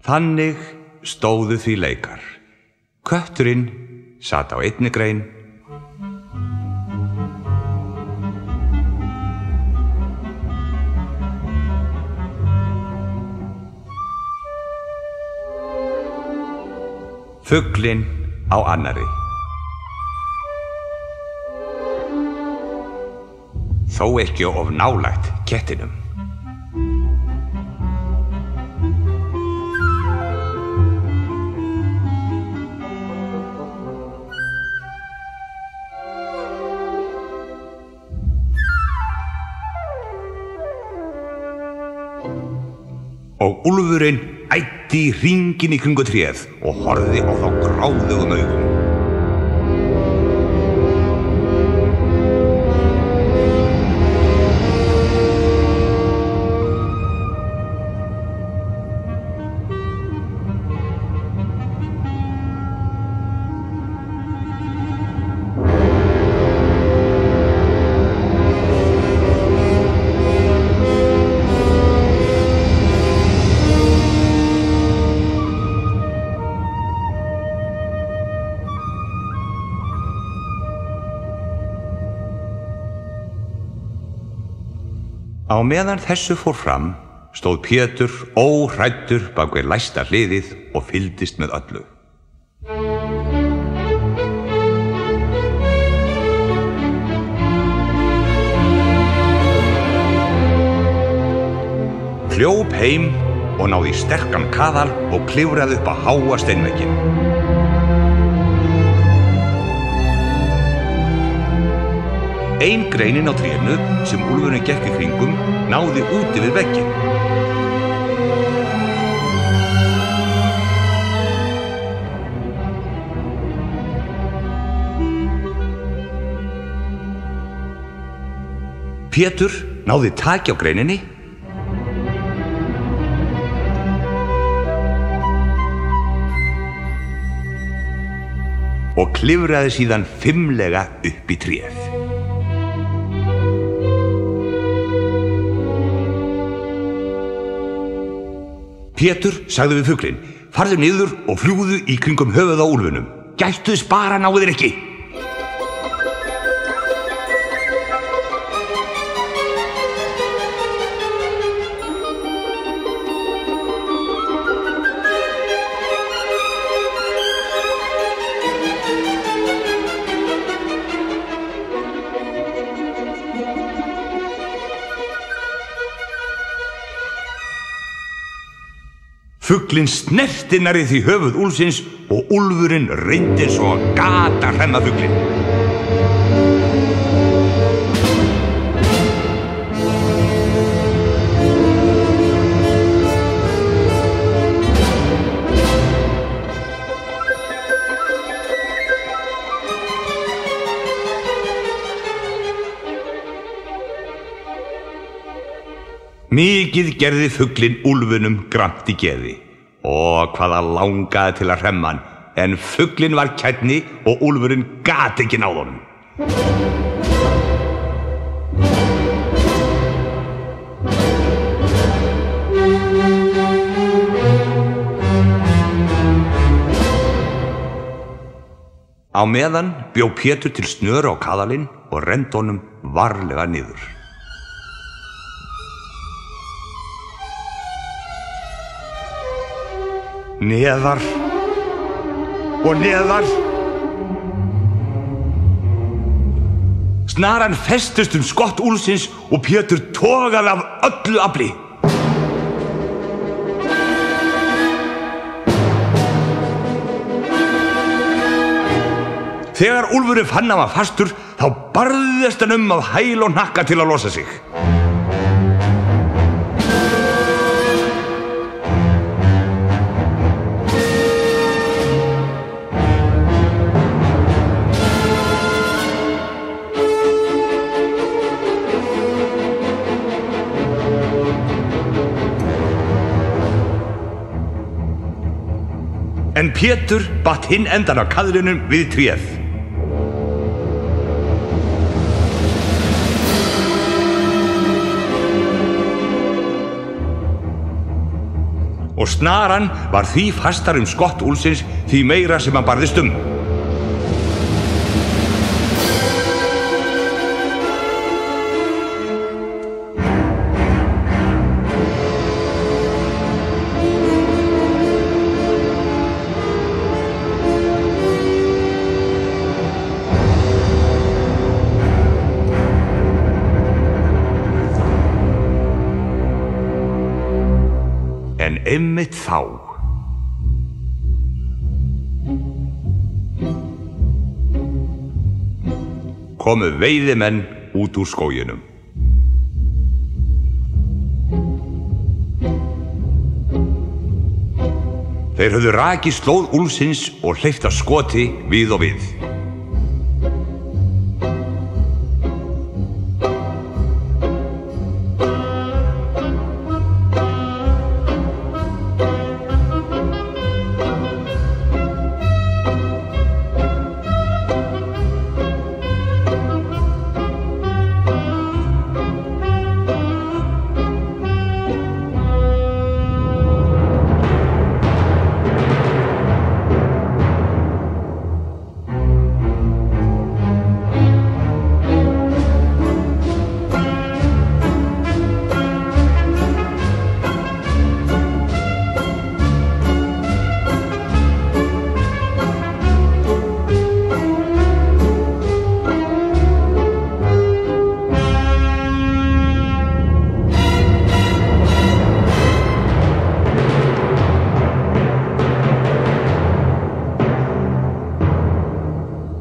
Þannig stóðu því leikar. Kötturinn satt á einni grein Fugglinn á annari. Þó ekki of nálægt kettinum. Og úlfurinn ætti í ringin í kringu tréð og horði á þá gráðugum augum. Á meðan þessu fór fram stóð Pétur óhrættur bak við læsta hliðið og fyldist með öllu. Hljóp heim og náði sterkan kaðal og klifraði upp að háa steinvekkin. Ein greinin á trénu sem úlfurinn gekk í kringum náði úti við veggin. Pétur náði taki á greininni og klifraði síðan fimmlega upp í tréð. Pétur sagði við fugglinn, farðu niður og fljúðu í kringum höfuð á úlfunum. Gættu þess bara náður ekki. Fugglinn snerti nærið því höfuð úlfsins og úlfurinn reyndi svo að gata hrenna fugglinn. Mikið gerði fugglinn úlfunum gramt í geði og hvaða langaði til að hremma hann en fugglinn var kætni og úlfurinn gati ekki náð honum. Á meðan bjó Pétur til snöru á kaðalinn og rend honum varlega niður. Neðar og neðar. Snaran festust um skott úlsins og Pétur tógaði af öllu afli. Þegar úlfurinn fann hann var fastur, þá barðist hann um af hæl og nakka til að losa sig. Pétur batt hinn endan á kaðlunum við tréð. Og og snaran var því fastar um skott úlsins því meira sem hann barðist um. Einmitt þá komu veiðimenn út úr skóginum. Þeir höfðu rakið slóð úlsins og hleyft að skoti við og við.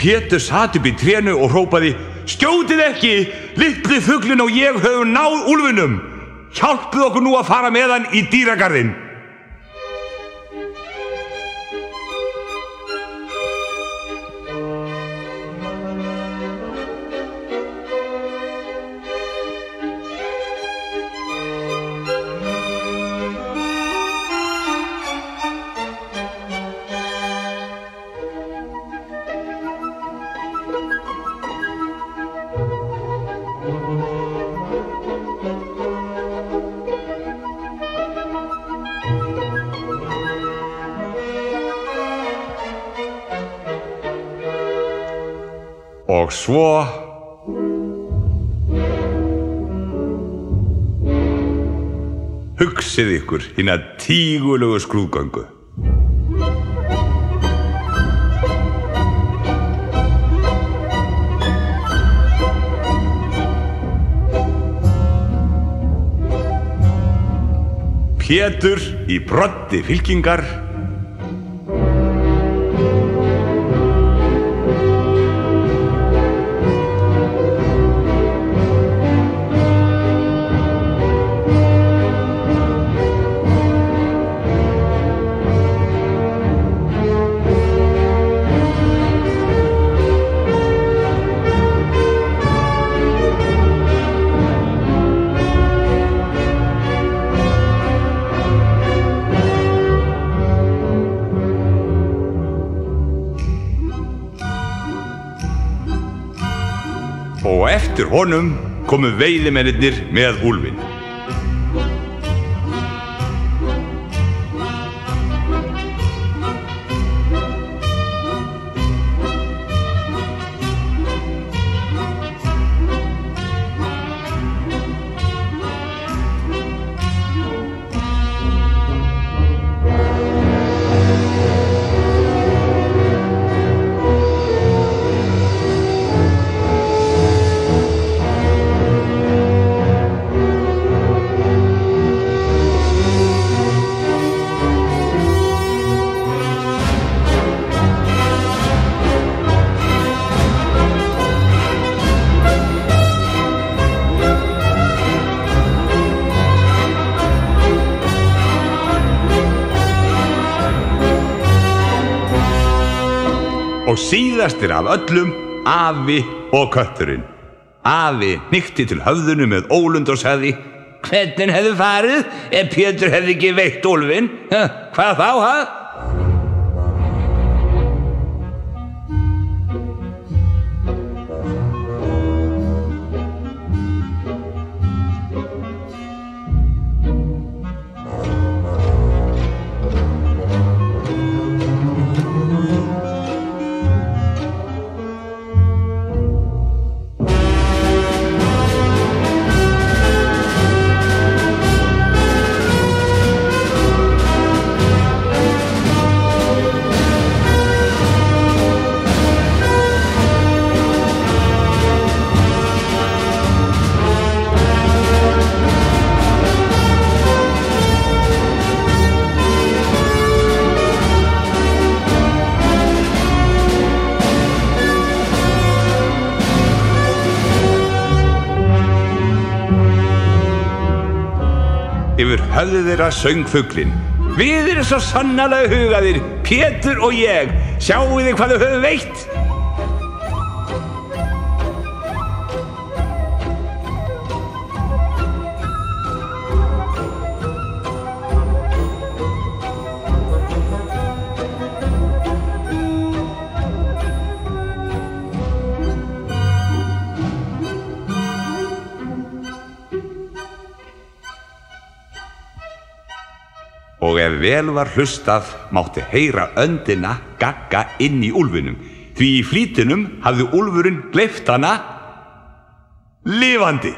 Pétur satt upp í trénu og hrópaði Skjótið ekki! Littli fuglin og ég höfum náð úlfinum! Hjálpið okkur nú að fara með hann í dýragarðin! Og svo... Hugsið ykkur hinn að tígulegu skrúðgöngu. Pétur í broddi fylkingar og eftir honum komu veiðimennir með úlfin. Síðastir af öllum, afi og kötturinn. Afi nýtti til höfðunu með ólund og sagði Hvernig hefði farið ef Pétur hefði ekki veitt úlfin? Ha, Hvað þá, ha? Höfðu þeirra söng fugglin. Við erum svo sannarlega hugaðir, Pétur og ég. Sjáu þið hvað þau höfum veitt? Og ef vel var hlustað mátti heyra öndina gagga inn í úlfinum því í flítinum hafði úlfurinn gleift hana lifandi.